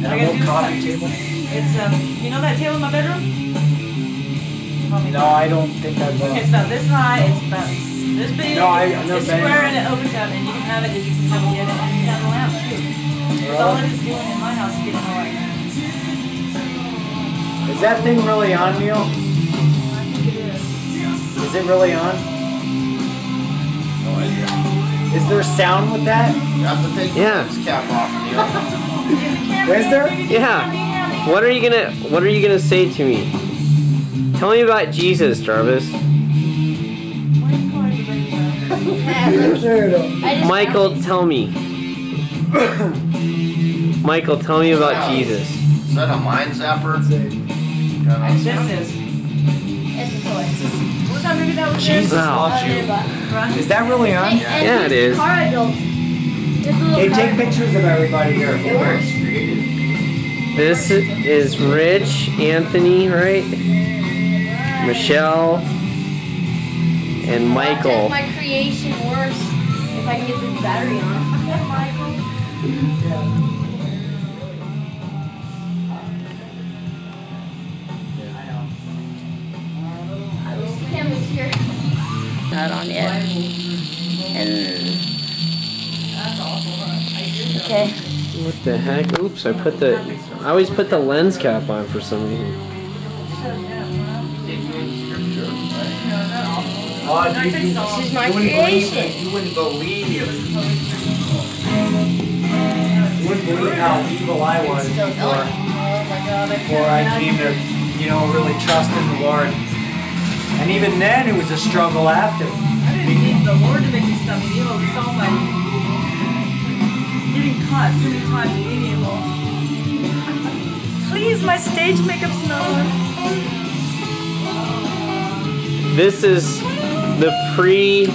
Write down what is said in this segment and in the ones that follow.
And I a gotta little do coffee table? It's um, you know that table in my bedroom? No. I don't think I've. Okay, it's about this high. It's about this big. No, I- I've never it's square and it opens up, and you can have it if you can come get it, and you have a lamp too. That's all it is doing in my house is getting the light. is that thing really on, Neil? I think it is. Is it really on? No idea. Is there sound with that? You have to take Yeah. the lens cap off, Neil. Is there? Yeah. What are you gonna What are you gonna say to me? Tell me about Jesus, Jarvis. Why are you calling the radio? I just Michael, tell me. Michael, tell me about Jesus. Is that a mind zapper? Kinda. This is. It's a toy. What time movie that was? Jesus Wow. loves you. Is that really on? Yeah. Yeah, it is. Car adult. There's Hey, car take adult. pictures of everybody here. It works. This is Rich, Anthony, right? Michelle, and Michael. My creation works if I can get the battery on. I wish the camera was here. Not on yet. And okay. What the heck? Oops, I put the. I always put the lens cap on for some reason. Oh, you, you, This is my wouldn't creation. believe, you wouldn't believe, you wouldn't believe how evil I was before, going. Oh my god, I before I came to, you know, really trust in the Lord. And even then, it was a struggle after. I didn't need the Lord to make me stop evil. It's all my getting caught so many times being evil. Please, my stage makeup's not. This is the pre.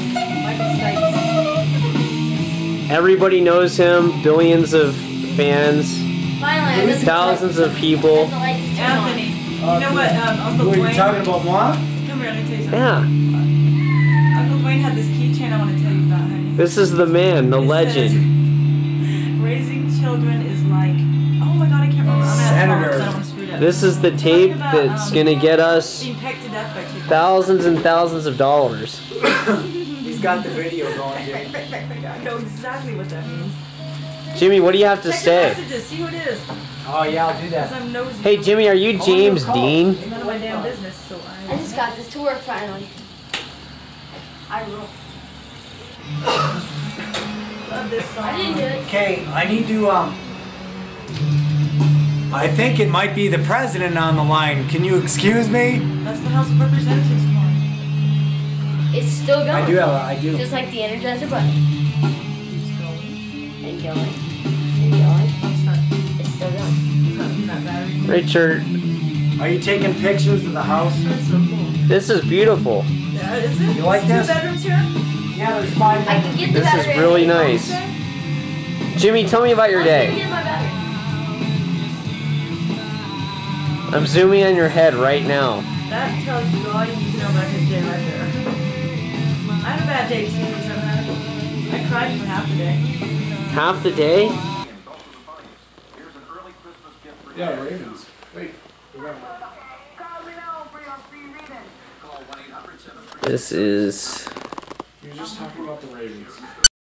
Everybody knows him. Billions of fans. Finally, Thousands of people. doesn't like to turn on. Anthony. You know what, um, Uncle Who are you Dwayne. talking about, moi? Come here, let me tell you something. Yeah. Uncle Dwayne had this keychain I want to tell you about, honey. This is the man, the It legend. says, Raising children is like, oh my god, I can't remember. I'm gonna have to Senator. because I don't screw. This is the tape that's gonna get us to death by thousands and thousands of dollars. He's got the video going, Jay. I know exactly what that means. Jimmy, what do you have to Check say? messages, see who it is. Oh, yeah, I'll do that. I'm nosy. Hey, Jimmy, are you James Dean? None of my damn business, so I. I just got this to work finally. I will. Love this song. I didn't do it. Okay, I need to, um, I think it might be the president on the line. Can you excuse me? That's the House of Representatives one. It's still going. I do have, a- I do. Just like the Energizer Bunny. It's going. And going. And going. I'll It's still going. cutting that battery. Richard, Are you taking pictures of the house? That's so cool. this is beautiful. Yeah, is it? You like this? Two bedrooms here? Yeah, there's five. I can get the This is really nice. Jimmy, tell me about your day. get my battery. I'm zooming on your head right now. That tells you all you need to know about his day right there. I had a bad day too, I'm I cried for half the day. Half the day? Yeah, Ravens. Wait. This is. You were just talking about the Ravens.